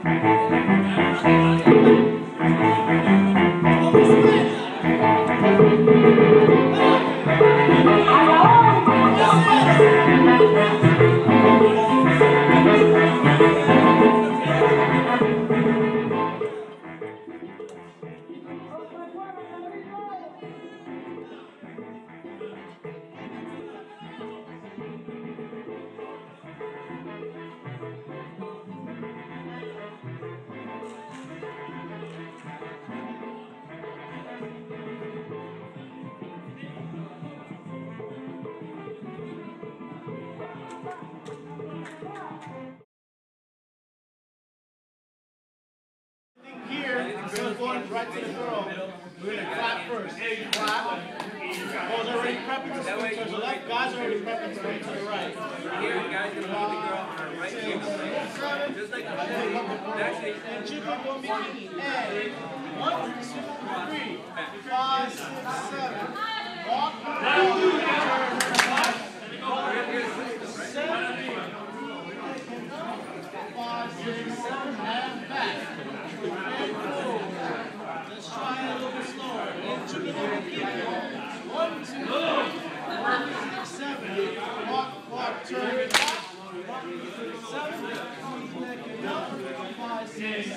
Here, instead of going right to the girl, we're gonna clap first. Clap. Girls already prepping to swing to the left, guys are already prepping to swing to the right. Here, guys gonna hold the girl on her right. Just like Actually, And chip up on me. One, two, three, five, six, seven. Walk, turn, clap. Seven. Five, six, seven, and back. And forward. Let's try it a little bit slower. And chip it up again. One, two, three, five, six, seven. Walk, walk, turn, clap. Seven. Neck it up.